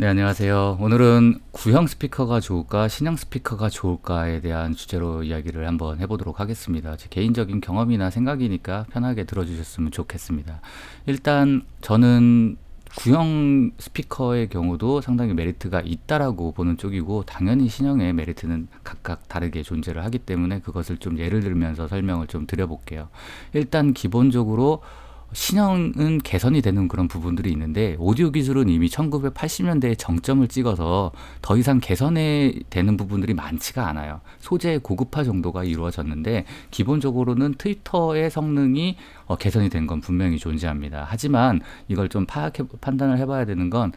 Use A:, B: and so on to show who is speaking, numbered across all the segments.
A: 네, 안녕하세요. 오늘은 구형 스피커가 좋을까, 신형 스피커가 좋을까에 대한 주제로 이야기를 한번 해보도록 하겠습니다. 제 개인적인 경험이나 생각이니까 편하게 들어주셨으면 좋겠습니다. 일단 저는 구형 스피커의 경우도 상당히 메리트가 있다라고 보는 쪽이고 당연히 신형의 메리트는 각각 다르게 존재를 하기 때문에 그것을 좀 예를 들면서 설명을 좀 드려볼게요. 일단 기본적으로 신형은 개선이 되는 그런 부분들이 있는데 오디오 기술은 이미 1980년대에 정점을 찍어서 더 이상 개선이 되는 부분들이 많지가 않아요. 소재의 고급화 정도가 이루어졌는데 기본적으로는 트위터의 성능이 어, 개선이 된 건 분명히 존재합니다. 하지만 이걸 좀 파악해 판단을 해봐야 되는 건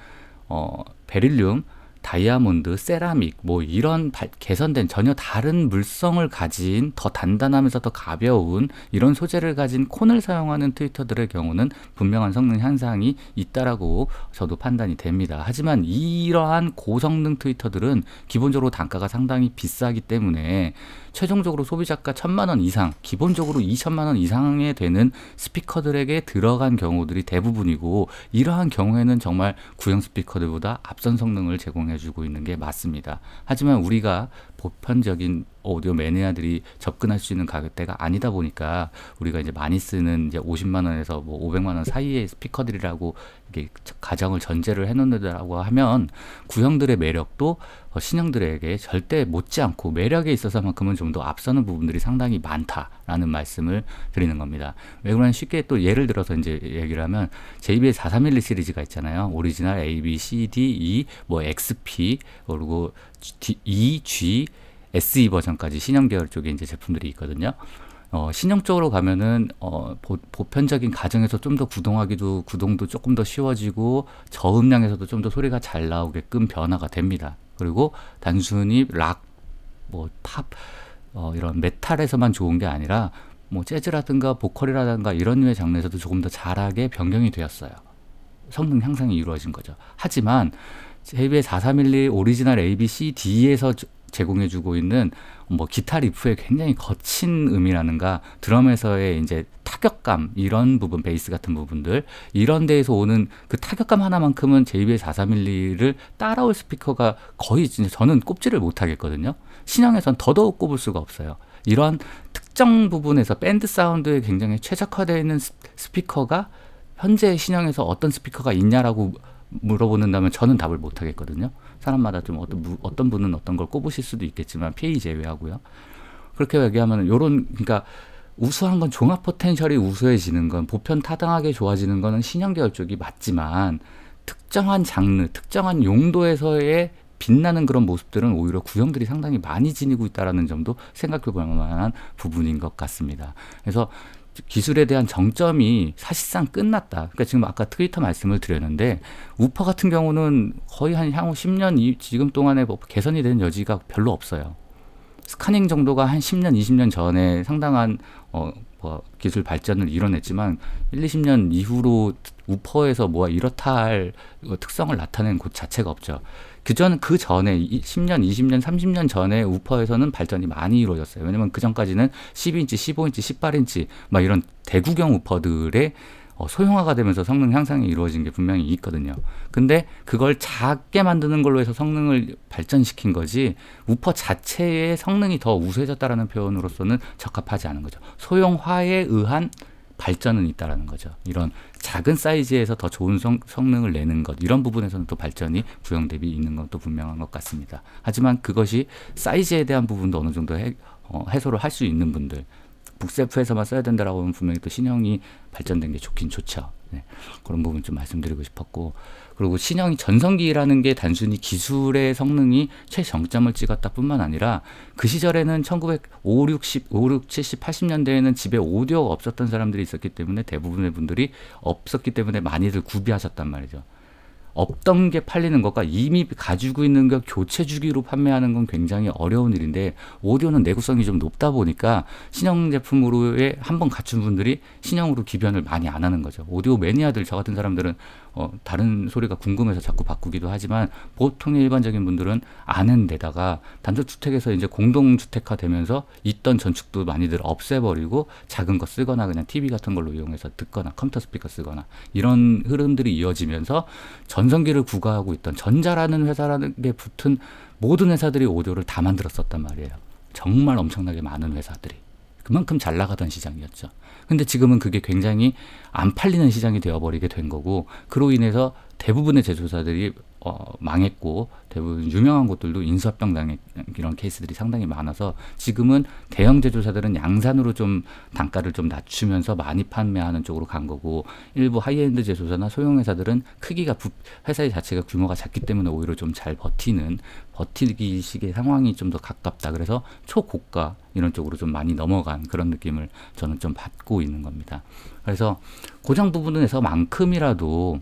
A: 어, 베릴륨 다이아몬드, 세라믹 뭐 이런 발, 개선된 전혀 다른 물성을 가진 더 단단하면서 더 가벼운 이런 소재를 가진 콘을 사용하는 트위터들의 경우는 분명한 성능 향상이 있다라고 저도 판단이 됩니다. 하지만 이러한 고성능 트위터들은 기본적으로 단가가 상당히 비싸기 때문에 최종적으로 소비자가 천만 원 이상, 기본적으로 이천만 원 이상에 되는 스피커들에게 들어간 경우들이 대부분이고 이러한 경우에는 정말 구형 스피커들보다 앞선 성능을 제공해 제공해주고 있는 게 맞습니다. 하지만 우리가 보편적인 오디오 매니아들이 접근할 수 있는 가격대가 아니다 보니까 우리가 이제 많이 쓰는 이제 50만 원에서 뭐 500만 원 사이의 스피커들이라고 이게 가정을 전제를 해놓는다고 하면 구형들의 매력도 신형들에게 절대 못지않고 매력에 있어서만큼은 좀 더 앞서는 부분들이 상당히 많다라는 말씀을 드리는 겁니다. 왜 그러냐 쉽게 또 예를 들어서 이제 얘기를 하면 JBL 4312 시리즈가 있잖아요. 오리지널 A, B, C, D, E, 뭐 XP 그리고 E, G SE 버전까지 신형 계열 쪽에 이제 제품들이 있거든요. 어, 신형 쪽으로 가면은 어, 보, 보편적인 가정에서 좀 더 구동하기도 구동도 조금 더 쉬워지고 저음량에서도 좀 더 소리가 잘 나오게끔 변화가 됩니다. 그리고 단순히 락, 뭐 팝, 어, 이런 메탈에서만 좋은 게 아니라 뭐 재즈라든가 보컬이라든가 이런 류의 장르에서도 조금 더 잘하게 변경이 되었어요. 성능 향상이 이루어진 거죠. 하지만 JBL 4312 오리지널 A, B, C, D에서 제공해주고 있는 뭐 기타 리프의 굉장히 거친 음이라든가 드럼에서의 이제 타격감 이런 부분 베이스 같은 부분들 이런 데에서 오는 그 타격감 하나만큼은 JBL 4312를 따라올 스피커가 거의 진짜 저는 꼽지를 못하겠거든요. 신형에선 더더욱 꼽을 수가 없어요. 이러한 특정 부분에서 밴드 사운드에 굉장히 최적화되어 있는 스피커가 현재 신형에서 어떤 스피커가 있냐라고 물어보는다면 저는 답을 못 하겠거든요. 사람마다 좀 어떤, 어떤 분은 어떤 걸 꼽으실 수도 있겠지만 PA 제외하고요. 그렇게 얘기하면 요런 그러니까 우수한 건 종합 포텐셜이 우수해지는 건 보편 타당하게 좋아지는 거는 신형 계열 쪽이 맞지만 특정한 장르, 특정한 용도에서의 빛나는 그런 모습들은 오히려 구형들이 상당히 많이 지니고 있다라는 점도 생각해 볼 만한 부분인 것 같습니다. 그래서 기술에 대한 정점이 사실상 끝났다. 그러니까 지금 아까 트위터 말씀을 드렸는데 우퍼 같은 경우는 거의 한 향후 10년 이 지금 동안에 뭐 개선이 된 여지가 별로 없어요. 스카닝 정도가 한 10년, 20년 전에 상당한 어, 뭐 기술 발전을 이뤄냈지만 1, 20년 이후로 우퍼에서 뭐가 이렇다 할 특성을 나타낸 곳 자체가 없죠. 그전 그 전에 10년, 20년, 30년 전에 우퍼에서는 발전이 많이 이루어졌어요. 왜냐면 그 전까지는 12인치, 15인치, 18인치 막 이런 대구경 우퍼들의 어, 소형화가 되면서 성능 향상이 이루어진 게 분명히 있거든요. 근데 그걸 작게 만드는 걸로 해서 성능을 발전시킨 거지 우퍼 자체의 성능이 더 우수해졌다라는 표현으로서는 적합하지 않은 거죠. 소형화에 의한 발전은 있다라는 거죠. 이런 작은 사이즈에서 더 좋은 성, 성능을 내는 것 이런 부분에서는 또 발전이 구형 대비 있는 것도 분명한 것 같습니다. 하지만 그것이 사이즈에 대한 부분도 어느 정도 해, 어, 해소를 할 수 있는 분들 북셀프에서만 써야 된다라고 하면 분명히 또 신형이 발전된 게 좋긴 좋죠. 네. 그런 부분 좀 말씀드리고 싶었고 그리고 신형이 전성기라는 게 단순히 기술의 성능이 최정점을 찍었다 뿐만 아니라 그 시절에는 1905, 60, 5, 6, 70, 80년대에는 집에 오디오가 없었던 사람들이 있었기 때문에 대부분의 분들이 없었기 때문에 많이들 구비하셨단 말이죠. 없던 게 팔리는 것과 이미 가지고 있는 것 교체 주기로 판매하는 건 굉장히 어려운 일인데 오디오는 내구성이 좀 높다 보니까 신형 제품으로의 한번 갖춘 분들이 신형으로 기변을 많이 안 하는 거죠. 오디오 매니아들 저 같은 사람들은 어, 다른 소리가 궁금해서 자꾸 바꾸기도 하지만 보통의 일반적인 분들은 아는 데다가 단독주택에서 이제 공동주택화 되면서 있던 전축도 많이들 없애버리고 작은 거 쓰거나 그냥 TV 같은 걸로 이용해서 듣거나 컴퓨터 스피커 쓰거나 이런 흐름들이 이어지면서 전 전성기를 구가하고 있던 전자라는 회사라는 게 붙은 모든 회사들이 오디오를 다 만들었었단 말이에요. 정말 엄청나게 많은 회사들이. 그만큼 잘 나가던 시장이었죠. 근데 지금은 그게 굉장히 안 팔리는 시장이 되어버리게 된 거고, 그로 인해서 대부분의 제조사들이 어, 망했고 대부분 유명한 곳들도 인수합병 당한 이런 케이스들이 상당히 많아서 지금은 대형 제조사들은 양산으로 좀 단가를 좀 낮추면서 많이 판매하는 쪽으로 간 거고 일부 하이엔드 제조사나 소형 회사들은 크기가 부, 회사의 자체가 규모가 작기 때문에 오히려 좀 잘 버티는 버티기 식의 상황이 좀 더 가깝다. 그래서 초고가 이런 쪽으로 좀 많이 넘어간 그런 느낌을 저는 좀 받고 있는 겁니다. 그래서 고장 부분에서만큼이라도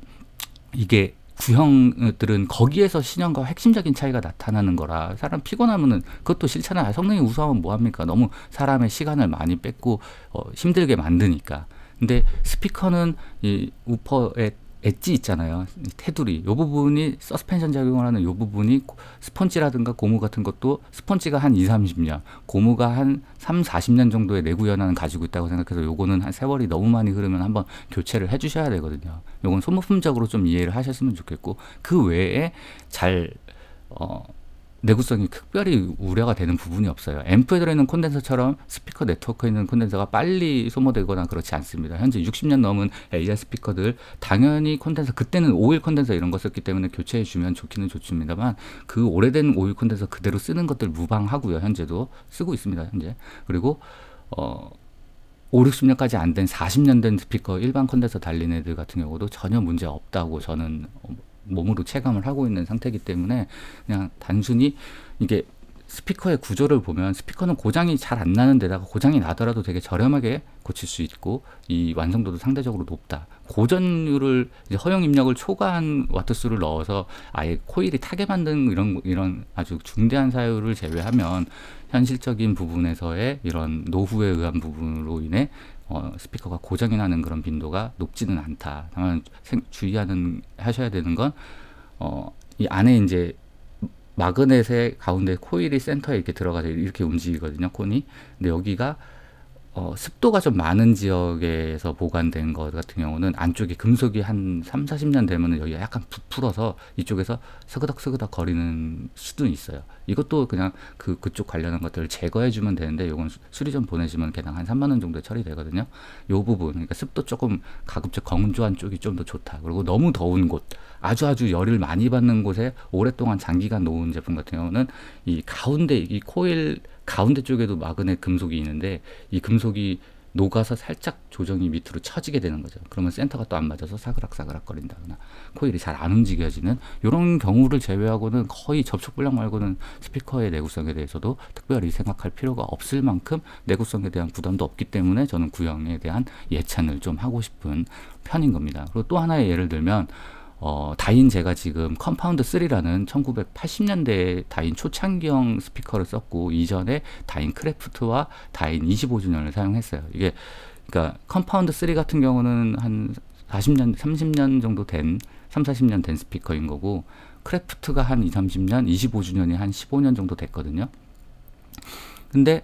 A: 이게 구형들은 거기에서 신형과 핵심적인 차이가 나타나는 거라 사람 피곤하면은 그것도 싫잖아요. 성능이 우수하면 뭐합니까? 너무 사람의 시간을 많이 뺏고 어, 힘들게 만드니까. 근데 스피커는 이 우퍼의 엣지 있잖아요. 테두리. 요 부분이 서스펜션 작용을 하는 요 부분이 스펀지라든가 고무 같은 것도 스펀지가 한 2, 30년, 고무가 한 3, 40년 정도의 내구 연한을 가지고 있다고 생각해서 요거는 한 세월이 너무 많이 흐르면 한번 교체를 해 주셔야 되거든요. 요건 소모품적으로 좀 이해를 하셨으면 좋겠고 그 외에 잘 어, 내구성이 특별히 우려가 되는 부분이 없어요. 앰프에 들어있는 콘덴서처럼 스피커 네트워크에 있는 콘덴서가 빨리 소모되거나 그렇지 않습니다. 현재 60년 넘은 AR 스피커들 당연히 콘덴서 그때는 오일 콘덴서 이런 거 썼기 때문에 교체해 주면 좋기는 좋습니다만 그 오래된 오일 콘덴서 그대로 쓰는 것들 무방하고요. 현재도 쓰고 있습니다. 현재 그리고 어 5, 60년까지 안 된 40년 된 스피커 일반 콘덴서 달린 애들 같은 경우도 전혀 문제 없다고 저는 몸으로 체감을 하고 있는 상태이기 때문에 그냥 단순히 이게 스피커의 구조를 보면 스피커는 고장이 잘 안 나는 데다가 고장이 나더라도 되게 저렴하게 고칠 수 있고 이 완성도도 상대적으로 높다. 고전율을 허용 입력을 초과한 와트수를 넣어서 아예 코일이 타게 만든 이런 이런 아주 중대한 사유를 제외하면 현실적인 부분에서의 이런 노후에 의한 부분으로 인해 어, 스피커가 고장이 나는 그런 빈도가 높지는 않다. 다만 생, 주의하는 하셔야 되는 건 어, 이 안에 이제 마그넷의 가운데 코일이 센터에 이렇게 들어가서 이렇게 움직이거든요, 콘이. 근데 여기가 어, 습도가 좀 많은 지역에서 보관된 것 같은 경우는 안쪽에 금속이 한 3, 40년 되면은 여기가 약간 부풀어서 이쪽에서 서그덕 서그덕 거리는 수도 있어요. 이것도 그냥 그, 그쪽 관련한 것들을 제거해 주면 되는데 요건 수리점 보내시면 개당 한 3만 원 정도에 처리되거든요. 요 부분, 그러니까 습도 조금 가급적 건조한 쪽이 좀 더 좋다. 그리고 너무 더운 곳, 아주 아주 열을 많이 받는 곳에 오랫동안 장기간 놓은 제품 같은 경우는 이 가운데 이 코일 가운데 쪽에도 마그넷 금속이 있는데 이 금속이 녹아서 살짝 조정이 밑으로 처지게 되는 거죠. 그러면 센터가 또 안 맞아서 사그락사그락 거린다거나 코일이 잘 안 움직여지는 이런 경우를 제외하고는 거의 접촉 불량 말고는 스피커의 내구성에 대해서도 특별히 생각할 필요가 없을 만큼 내구성에 대한 부담도 없기 때문에 저는 구형에 대한 예찬을 좀 하고 싶은 편인 겁니다. 그리고 또 하나의 예를 들면 어, 다인 제가 지금 컴파운드 3라는 1980년대 다인 초창기형 스피커를 썼고 이전에 다인 크래프트와 다인 25주년을 사용했어요. 이게 그러니까 컴파운드 3 같은 경우는 한 40년, 30년 정도 된 3, 40년 된 스피커인 거고 크래프트가 한 2, 30년, 25주년이 한 15년 정도 됐거든요. 근데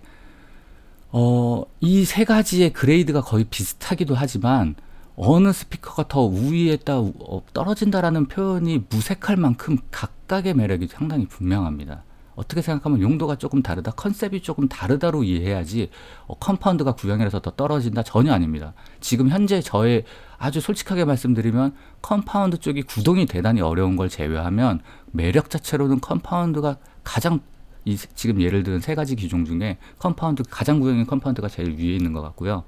A: 어, 이 세 가지의 grade가 거의 비슷하기도 하지만 어느 스피커가 더 우위에다 어, 떨어진다라는 표현이 무색할 만큼 각각의 매력이 상당히 분명합니다. 어떻게 생각하면 용도가 조금 다르다, 컨셉이 조금 다르다로 이해해야지 어, Compound가 구형이라서 더 떨어진다 전혀 아닙니다. 지금 현재 저의 아주 솔직하게 말씀드리면 Compound 쪽이 구동이 대단히 어려운 걸 제외하면 매력 자체로는 Compound가 가장 이 지금 예를 들은 세 가지 기종 중에 Compound 가장 구형인 Compound가 제일 위에 있는 것 같고요.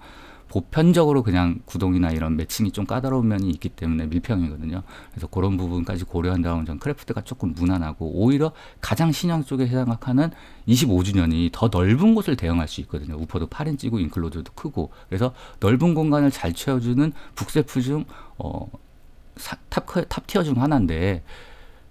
A: 보편적으로 그냥 구동이나 이런 매칭이 좀 까다로운 면이 있기 때문에 밀평이거든요. 그래서 그런 부분까지 고려한다면 전 Crafft가 조금 무난하고 오히려 가장 신형 쪽에 생각하는 25주년이 더 넓은 곳을 대응할 수 있거든요. 우퍼도 8인치고 enclosure도 크고 그래서 넓은 공간을 잘 채워주는 bookshelf 중 어, top, top tier 중 하나인데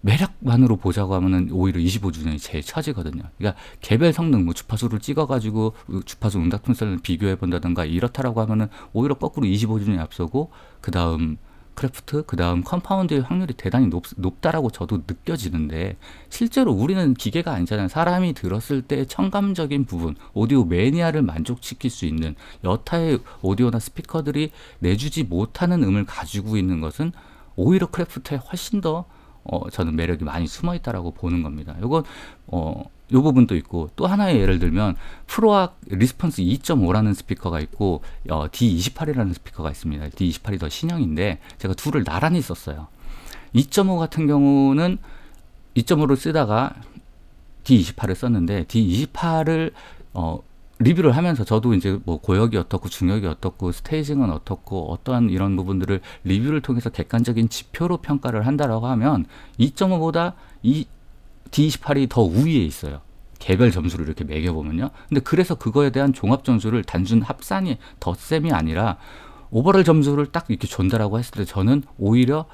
A: 매력만으로 보자고 하면은 오히려 25주년이 제일 처지거든요. 그러니까 개별 성능, 뭐 주파수를 찍어가지고 주파수 응답곡선을 비교해 본다든가 이렇다라고 하면은 오히려 거꾸로 25주년이 앞서고 그 다음 Crafft, 그 다음 Compound의 확률이 대단히 높, 높다라고 저도 느껴지는데 실제로 우리는 기계가 아니잖아요. 사람이 들었을 때 청감적인 부분, 오디오 매니아를 만족시킬 수 있는 여타의 오디오나 스피커들이 내주지 못하는 음을 가지고 있는 것은 오히려 Crafft에 훨씬 더 어, 저는 매력이 많이 숨어 있다라고 보는 겁니다. 요건 어, 요 부분도 있고 또 하나의 예를 들면 ProAc Response 2.5라는 스피커가 있고 어, D28이라는 스피커가 있습니다. D28이 더 신형인데 제가 둘을 나란히 썼어요. 2.5 같은 경우는 2.5를 쓰다가 D28을 썼는데 D28을 어, 리뷰를 하면서 저도 이제 뭐 고역이 어떻고 중역이 어떻고 스테이징은 어떻고 어떠한 이런 부분들을 리뷰를 통해서 객관적인 지표로 평가를 한다라고 하면 2.5보다 이 D28이 더 우위에 있어요. 개별 점수를 이렇게 매겨보면요. 근데 그래서 그거에 대한 종합 점수를 단순 합산이 덧셈이 아니라 오버롤 점수를 딱 이렇게 전달하고 했을 때 저는 오히려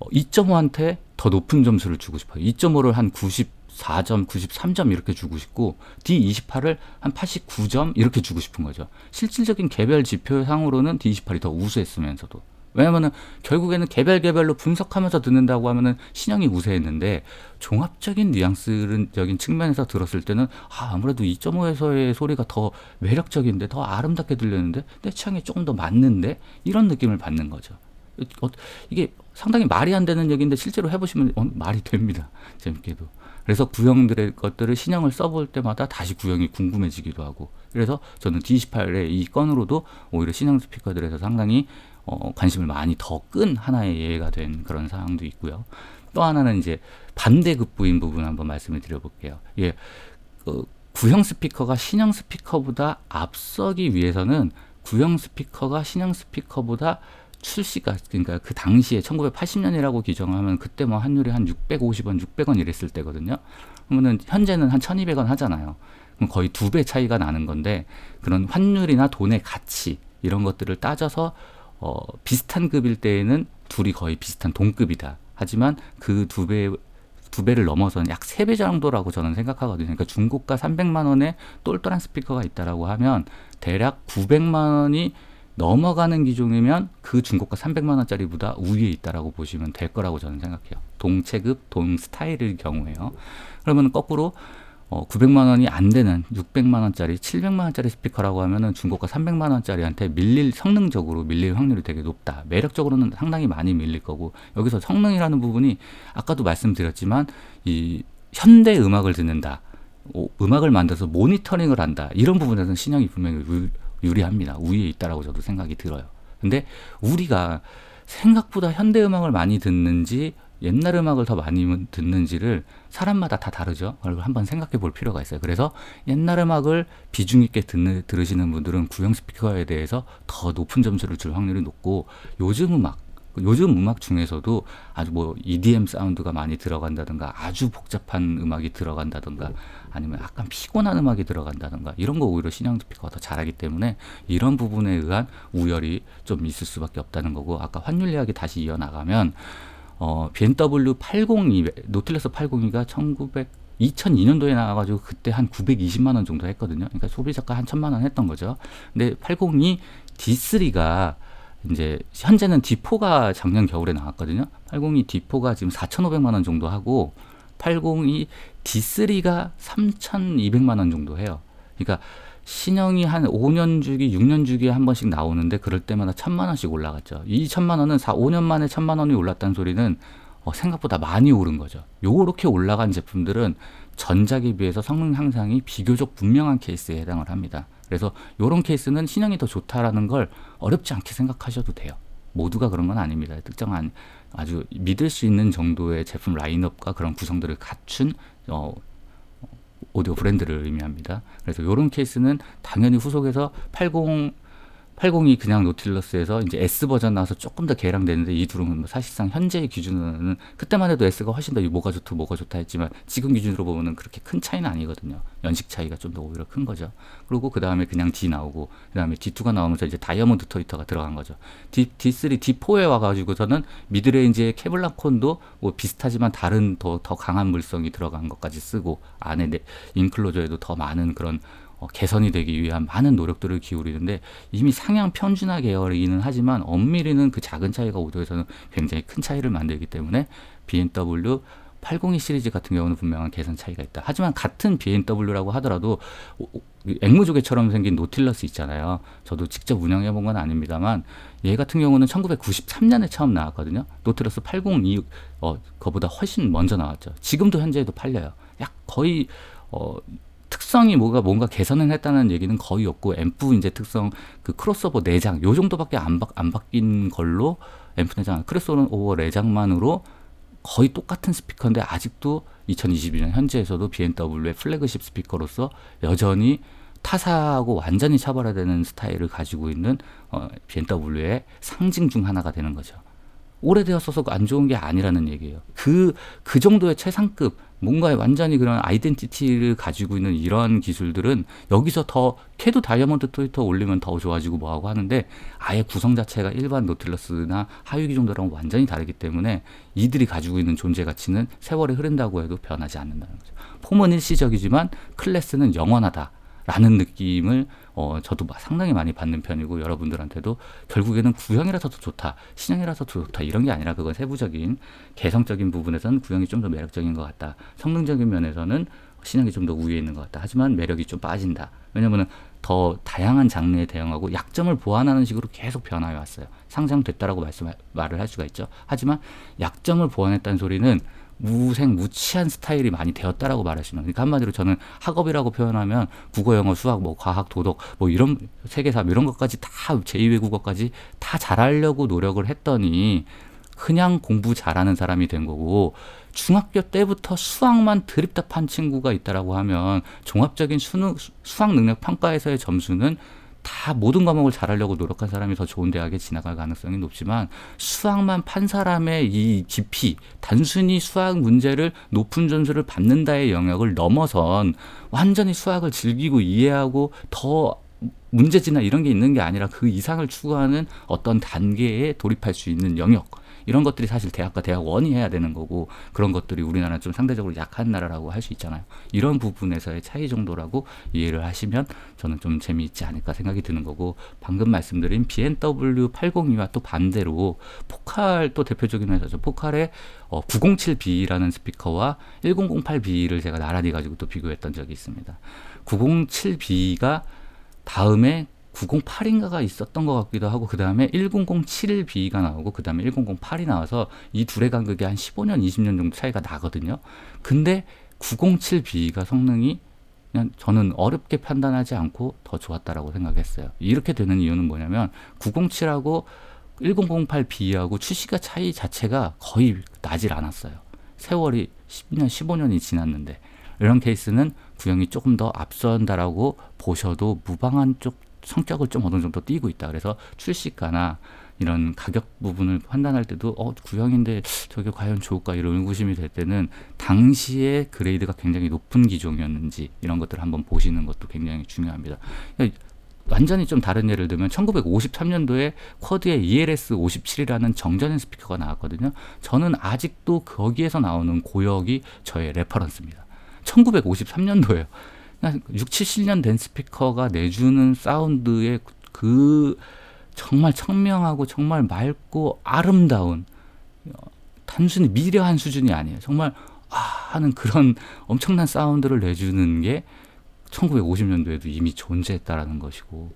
A: 2.5한테 더 높은 점수를 주고 싶어요. 2.5를 한 94점, 93점 이렇게 주고 싶고 D28을 한 89점 이렇게 주고 싶은 거죠. 실질적인 개별 지표상으로는 D28이 더 우수했으면서도 왜냐면은 결국에는 개별 개별로 분석하면서 듣는다고 하면은 신형이 우세했는데 종합적인 뉘앙스적인 측면에서 들었을 때는 아, 아무래도 2.5에서의 소리가 더 매력적인데 더 아름답게 들렸는데 내 취향에 조금 더 맞는데 이런 느낌을 받는 거죠. 어, 이게 상당히 말이 안 되는 얘기인데 실제로 해보시면 어, 말이 됩니다. 재밌게도. 그래서 구형들의 것들을 신형을 써볼 때마다 다시 구형이 궁금해지기도 하고 그래서 저는 D28의 이 건으로도 오히려 신형 스피커들에서 상당히 어, 관심을 많이 더 끈 하나의 예가 된 그런 상황도 있고요. 또 하나는 이제 반대급부인 부분 한번 말씀을 드려볼게요. 예, 그 구형 스피커가 신형 스피커보다 앞서기 위해서는 구형 스피커가 신형 스피커보다 출시가 그러니까 그 당시에 1980년이라고 기정하면 그때 뭐 환율이 한 650원, 600원 이랬을 때거든요. 그러면은 현재는 한 1,200원 하잖아요. 그럼 거의 두 배 차이가 나는 건데 그런 환율이나 돈의 가치 이런 것들을 따져서 어, 비슷한 급일 때에는 둘이 거의 비슷한 동급이다. 하지만 그 두 배, 두 배를 넘어서는 약 세 배 정도라고 저는 생각하거든요. 그러니까 중고가 300만 원에 똘똘한 스피커가 있다라고 하면 대략 900만 원이 넘어가는 기종이면 그 중고가 300만 원짜리보다 우위에 있다라고 보시면 될 거라고 저는 생각해요. 동체급, 동 스타일의 경우에요. 그러면 거꾸로 어, 900만 원이 안 되는 600만 원짜리, 700만 원짜리 스피커라고 하면은 중고가 300만 원짜리한테 밀릴 성능적으로 밀릴 확률이 되게 높다. 매력적으로는 상당히 많이 밀릴 거고 여기서 성능이라는 부분이 아까도 말씀드렸지만 이 현대 음악을 듣는다. 오, 음악을 만들어서 모니터링을 한다. 이런 부분에서는 신형이 분명히 유, 유리합니다. 우위에 있다라고 저도 생각이 들어요. 근데 우리가 생각보다 현대 음악을 많이 듣는지 옛날 음악을 더 많이 듣는지를 사람마다 다 다르죠. 그걸 한번 생각해 볼 필요가 있어요. 그래서 옛날 음악을 비중 있게 듣는, 들으시는 분들은 구형 스피커에 대해서 더 높은 점수를 줄 확률이 높고 요즘 음악 요즘 음악 중에서도 아주 뭐 EDM 사운드가 많이 들어간다든가 아주 복잡한 음악이 들어간다든가 아니면 약간 피곤한 음악이 들어간다든가 이런 거 오히려 신형 스피커가 더 잘하기 때문에 이런 부분에 의한 우열이 좀 있을 수밖에 없다는 거고 아까 환율 이야기 다시 이어나가면 어, BMW 802, 노틸러스 802가 1900, 2002년도에 나와가지고 그때 한 920만 원 정도 했거든요. 그러니까 소비자가 한 천만 원 했던 거죠. 근데 802 D3가 이제 현재는 D4가 작년 겨울에 나왔거든요. 802 D4가 지금 4,500만 원 정도 하고 802 D3가 3,200만 원 정도 해요. 그러니까 신형이 한 5년 주기, 6년 주기에 한 번씩 나오는데 그럴 때마다 천만 원씩 올라갔죠. 이 천만 원은 4, 5년 만에 천만 원이 올랐다는 소리는 어, 생각보다 많이 오른 거죠. 요렇게 올라간 제품들은 전작에 비해서 성능 향상이 비교적 분명한 케이스에 해당을 합니다. 그래서 요런 케이스는 신형이 더 좋다라는 걸 어렵지 않게 생각하셔도 돼요. 모두가 그런 건 아닙니다. 특정한 아주 믿을 수 있는 정도의 제품 라인업과 그런 구성들을 갖춘 어, 오디오 브랜드를 의미합니다. 그래서 이런 케이스는 당연히 후속에서 80 80이 그냥 노틸러스에서 이제 S 버전 나와서 조금 더 개량되는데 이 둘은 뭐 사실상 현재의 기준으로는 그때만 해도 S가 훨씬 더 뭐가 좋고 뭐가 좋다 했지만 지금 기준으로 보면은 그렇게 큰 차이는 아니거든요. 연식 차이가 좀 더 오히려 큰 거죠. 그리고 그 다음에 그냥 D 나오고 그 다음에 D2가 나오면서 이제 다이아몬드 트위터가 들어간 거죠. D, D3, D4에 와가지고서는 midrange의 Kevlar cone도 뭐 비슷하지만 다른 더, 더 강한 물성이 들어간 것까지 쓰고 안에 enclosure에도 더 많은 그런 어, 개선이 되기 위한 많은 노력들을 기울이는데 이미 상향 평준화 계열이기는 하지만 엄밀히는 그 작은 차이가 오디오에서는 굉장히 큰 차이를 만들기 때문에 B&W 802 시리즈 같은 경우는 분명한 개선 차이가 있다. 하지만 같은 B&W라고 하더라도 앵무조개처럼 생긴 Nautilus 있잖아요. 저도 직접 운영해 본 건 아닙니다만 얘 같은 경우는 1993년에 처음 나왔거든요. Nautilus 802 어, 거보다 훨씬 먼저 나왔죠. 지금도 현재도 팔려요. 약 거의 어, 특성이 뭐가 뭔가 개선을 했다는 얘기는 거의 없고 앰프 이제 특성 그 크로스오버 내장 요 정도밖에 안, 바, 안 바뀐 걸로 앰프 내장 크로스오버 내장만으로 거의 똑같은 스피커인데 아직도 2022년 현재에서도 B&W의 flagship 스피커로서 여전히 타사하고 완전히 차별화되는 스타일을 가지고 있는 어, B&W의 상징 중 하나가 되는 거죠. 오래되었어서 안 좋은 게 아니라는 얘기예요. 그, 그 정도의 최상급, 뭔가 완전히 그런 identity를 가지고 있는 이런 기술들은 여기서 더 캐드 다이아몬드 트위터 올리면 더 좋아지고 뭐하고 하는데 아예 구성 자체가 일반 Nautilus나 하위 기종들이랑 완전히 다르기 때문에 이들이 가지고 있는 존재 가치는 세월이 흐른다고 해도 변하지 않는다는 거죠. 폼은 일시적이지만 클래스는 영원하다. 라는 느낌을 어, 저도 상당히 많이 받는 편이고 여러분들한테도 결국에는 구형이라서 더 좋다, 신형이라서 더 좋다 이런 게 아니라 그건 세부적인 개성적인 부분에서는 구형이 좀 더 매력적인 것 같다. 성능적인 면에서는 신형이 좀 더 우위에 있는 것 같다. 하지만 매력이 좀 빠진다. 왜냐면은 더 다양한 장르에 대응하고 약점을 보완하는 식으로 계속 변화해 왔어요. 상장됐다라고 말씀 말을 할 수가 있죠. 하지만 약점을 보완했다는 소리는 무생 무치한 스타일이 많이 되었다라고 말하시면 그러니까 한마디로 저는 학업이라고 표현하면 국어 영어 수학 뭐 과학 도덕 뭐 이런 세계사 이런 것까지 다 제2외국어까지 다 잘하려고 노력을 했더니 그냥 공부 잘하는 사람이 된 거고 중학교 때부터 수학만 드립답한 친구가 있다라고 하면 종합적인 수능 수학 능력 평가에서의 점수는 다 모든 과목을 잘하려고 노력한 사람이 더 좋은 대학에 진학할 가능성이 높지만 수학만 판 사람의 이 깊이 단순히 수학 문제를 높은 점수를 받는다의 영역을 넘어선 완전히 수학을 즐기고 이해하고 더 문제지나 이런 게 있는 게 아니라 그 이상을 추구하는 어떤 단계에 돌입할 수 있는 영역 이런 것들이 사실 대학과 대학원이 해야 되는 거고 그런 것들이 우리나라는 좀 상대적으로 약한 나라라고 할 수 있잖아요. 이런 부분에서의 차이 정도라고 이해를 하시면 저는 좀 재미있지 않을까 생각이 드는 거고 방금 말씀드린 BMW 802와 또 반대로 포칼 또 대표적인 회사죠. 포칼의 어, 907B라는 스피커와 1008B를 제가 나란히 가지고 또 비교했던 적이 있습니다. 907B가 다음에 908인가가 있었던 것 같기도 하고 그 다음에 1007B가 나오고 그 다음에 1008이 나와서 이 둘의 간극이 한 15년, 20년 정도 차이가 나거든요. 근데 907B가 성능이 그냥 저는 어렵게 판단하지 않고 더 좋았다라고 생각했어요. 이렇게 되는 이유는 뭐냐면 907하고 1008B하고 출시가 차이 자체가 거의 나질 않았어요. 세월이 10년, 15년이 지났는데 이런 케이스는 구형이 조금 더 앞선다라고 보셔도 무방한 쪽 성격을 좀 어느 정도 띄고 있다. 그래서 출시가나 이런 가격 부분을 판단할 때도 어 구형인데 저게 과연 좋을까 이런 의구심이 될 때는 당시에 grade가 굉장히 높은 기종이었는지 이런 것들을 한번 보시는 것도 굉장히 중요합니다. 그러니까 완전히 좀 다른 예를 들면 1953년도에 Quad의 ELS 57이라는 정전형 스피커가 나왔거든요. 저는 아직도 거기에서 나오는 고역이 저의 reference입니다. 1953년도에요. 6, 70년 된 스피커가 내주는 사운드의 그 정말 청명하고 정말 맑고 아름다운 단순히 미려한 수준이 아니에요. 정말 아 하는 그런 엄청난 사운드를 내주는 게 1950년도에도 이미 존재했다라는 것이고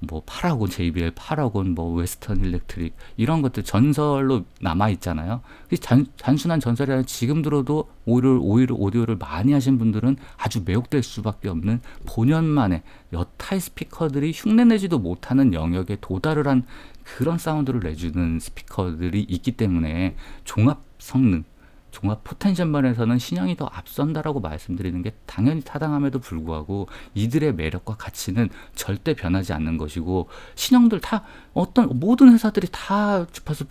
A: 뭐 Paragon JBL Paragon 뭐 Western Electric 이런 것들 전설로 남아 있잖아요. 단, 단순한 전설이 아니라 지금 들어도 오히려 오히려 오디오를 많이 하신 분들은 아주 매혹될 수밖에 없는 본연만의 여타의 스피커들이 흉내내지도 못하는 영역에 도달을 한 그런 사운드를 내주는 스피커들이 있기 때문에 종합 성능 종합 포텐셜만에서는 신형이 더 앞선다라고 말씀드리는 게 당연히 타당함에도 불구하고 이들의 매력과 가치는 절대 변하지 않는 것이고 신형들 다 어떤 모든 회사들이 다 주파수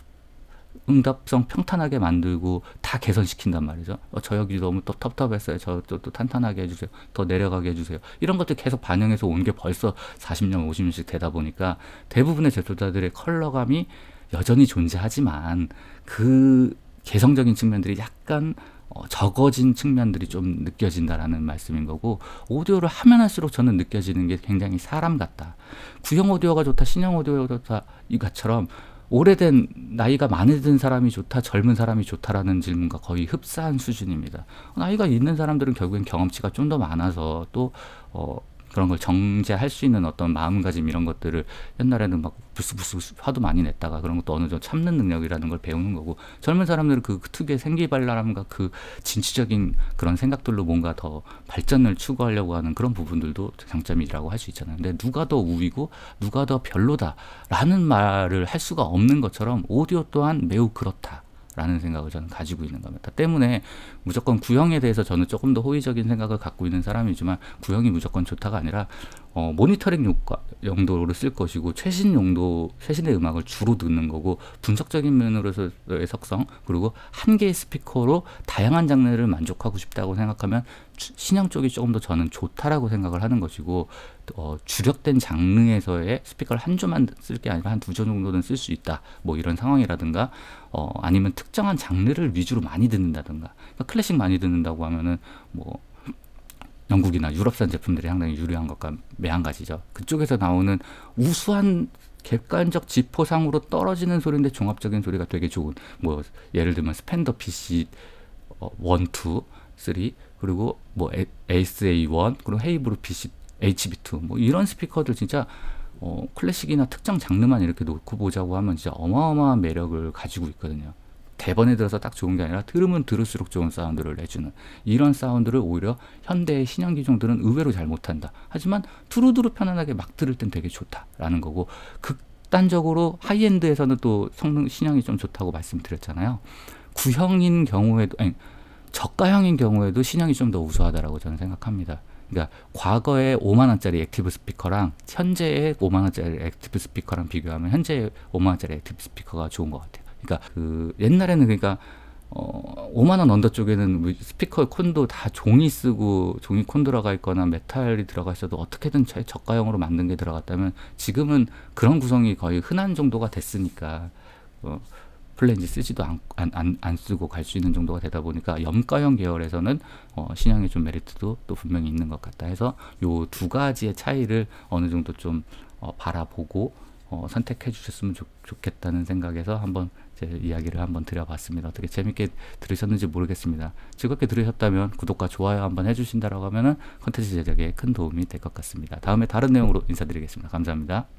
A: 응답성 평탄하게 만들고 다 개선시킨단 말이죠. 어, 저 여기 너무 또 텁텁했어요. 저 또 또 탄탄하게 해주세요. 더 내려가게 해주세요. 이런 것들 계속 반영해서 온 게 벌써 40년, 50년씩 되다 보니까 대부분의 제조자들의 컬러감이 여전히 존재하지만 그 개성적인 측면들이 약간 어, 적어진 측면들이 좀 느껴진다라는 말씀인 거고 오디오를 하면 할수록 저는 느껴지는 게 굉장히 사람 같다. 구형 오디오가 좋다, 신형 오디오가 좋다 이것처럼 오래된 나이가 많이 든 사람이 좋다, 젊은 사람이 좋다라는 질문과 거의 흡사한 수준입니다. 나이가 있는 사람들은 결국엔 경험치가 좀 더 많아서 또 어, 그런 걸 정제할 수 있는 어떤 마음가짐 이런 것들을 옛날에는 막 부스부스 화도 많이 냈다가 그런 것도 어느 정도 참는 능력이라는 걸 배우는 거고 젊은 사람들은 그 특유의 생기발랄함과 그 진취적인 그런 생각들로 뭔가 더 발전을 추구하려고 하는 그런 부분들도 장점이라고 할 수 있잖아요. 근데 누가 더 우위고 누가 더 별로다라는 말을 할 수가 없는 것처럼 오디오 또한 매우 그렇다. 라는 생각을 저는 가지고 있는 겁니다. 때문에 무조건 구형에 대해서 저는 조금 더 호의적인 생각을 갖고 있는 사람이지만 구형이 무조건 좋다가 아니라 어, 모니터링 효과, 용도로 쓸 것이고 최신 용도 최신의 음악을 주로 듣는 거고 분석적인 면으로서의 석성 그리고 한 개의 스피커로 다양한 장르를 만족하고 싶다고 생각하면 신형 쪽이 조금 더 저는 좋다라고 생각을 하는 것이고 어, 주력된 장르에서의 스피커를 한 주만 쓸 게 아니라 한 두 주 정도는 쓸 수 있다. 뭐 이런 상황이라든가 어, 아니면 특정한 장르를 위주로 많이 듣는다든가 그러니까 클래식 많이 듣는다고 하면은 뭐 영국이나 유럽산 제품들이 상당히 유리한 것과 매한가지죠. 그쪽에서 나오는 우수한 객관적 지포상으로 떨어지는 소리인데 종합적인 소리가 되게 좋은 뭐 예를 들면 스펜더 PC 어, 1, 2, 3 그리고 뭐 ASA1 그리고 헤이브루 PC HB2 뭐 이런 스피커들 진짜 어, 클래식이나 특정 장르만 이렇게 놓고 보자고 하면 진짜 어마어마한 매력을 가지고 있거든요. 대번에 들어서 딱 좋은 게 아니라 들으면 들을수록 좋은 사운드를 내주는 이런 사운드를 오히려 현대의 신형 기종들은 의외로 잘 못한다. 하지만 두루두루 편안하게 막 들을 땐 되게 좋다라는 거고 극단적으로 high-end에서는 또 성능 신형이 좀 좋다고 말씀드렸잖아요. 구형인 경우에도 아니 저가형인 경우에도 신형이 좀 더 우수하다라고 저는 생각합니다. 그러니까 과거에 5만 원짜리 active 스피커랑 현재의 5만 원짜리 active 스피커랑 비교하면 현재의 5만 원짜리 active 스피커가 좋은 것 같아요. 그러니까 그 옛날에는 그러니까 어 5만 원 under 쪽에는 뭐 스피커 cone도 다 종이 쓰고 종이 콘 들어가 있거나 메탈이 들어가 있어도 어떻게든 저가형으로 만든 게 들어갔다면 지금은 그런 구성이 거의 흔한 정도가 됐으니까 어 플랜지 쓰지도 않, 안, 안 쓰고 갈 수 있는 정도가 되다 보니까 염가형 계열에서는 어, 신형의 좀 메리트도 또 분명히 있는 것 같다 해서 요 두 가지의 차이를 어느 정도 좀 어, 바라보고 어, 선택해 주셨으면 좋, 좋겠다는 생각에서 한번 제 이야기를 한번 드려봤습니다. 어떻게 재밌게 들으셨는지 모르겠습니다. 즐겁게 들으셨다면 구독과 좋아요 한번 해주신다라고 하면은 컨텐츠 제작에 큰 도움이 될 것 같습니다. 다음에 다른 내용으로 인사드리겠습니다. 감사합니다.